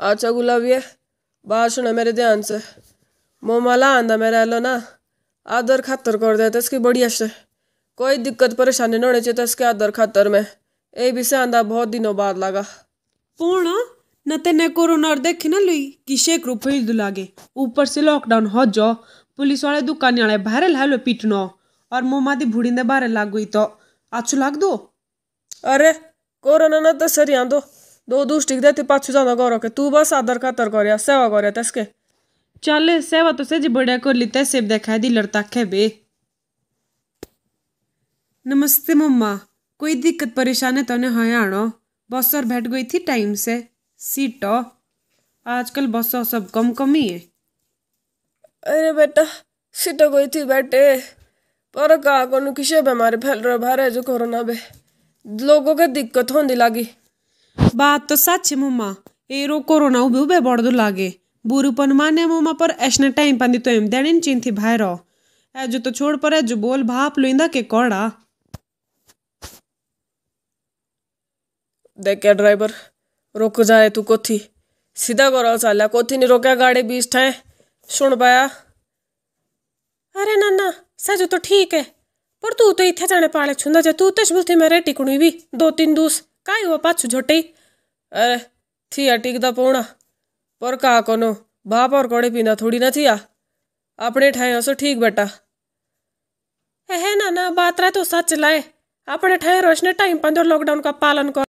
अच्छा गुलाबिये बात सुना मेरे ध्यान से मोमाला आंदा मेरा लो ना आदर खातर कर दे तस्की बढ़िया से कोई दिक्कत परेशानी नहीं होनी चाहिए तस्के आदर खातर में ए भी से आंदा बहुत दिनों बाद लगा पूर्ण न तेने कोरोना और देखी ना लुई कि शेक रूप हिल लागे ऊपर से लॉकडाउन हो जाओ पुलिस वाले दुकान वाले बाहर लालो पीटनो और मोमा दी भूड़ी बाहर लाग गई तो अच्छु लाग दो अरे कोरोना ना तो सरी आंदो दो दुष्टिक देते पाछू जाना गौरव के। तू बस आदर खातर कर सेवा कर तस्के। चल सेवा तो से जी बढ़िया कर ली तैसे देखा दी लड़ता खे बे। नमस्ते मम्मा कोई दिक्कत परेशानी तो नहीं है आनो? बस और बैठ गई थी टाइम से सीटो। आजकल बस सब कम कम ही। है अरे बेटा सीट गई थी बैठे। पर का को किसे बीमारी फैल रहा बाहर जो कोरोना बे। लोगों के दिक्कत होने लगी। बात तो सच है मम्मा। एरो कोरोना उबे उबे बढ़ लागे। बुरुपन माने मम्मा पर ऐसने टाइम पानी तो एम देने चिन थी भाई रो ए जो तो छोड़ पर जो बोल भाप लोइंदा के कोड़ा। देख क्या ड्राइवर रोक जाए तू कोथी सीधा करो चाल कोथी नहीं रोका गाड़ी बीस ठाए। सुन पाया? अरे ना सजो तो ठीक है। पर तू तो इथे जाने पाले छुंदा जे तू तेज बोलती मेरे टिकणी भी दो तीन दूस। काय हुआ पाछू झोटे अरे थी टिकदा पौना पर का कोनो बाप और कड़े पीना थोड़ी ना थिया अपने ठाए सो ठीक बेटा है ना ना बात रहा तो सच लाए अपने ठाए रोशने टाइम पंद्रह लॉकडाउन का पालन कर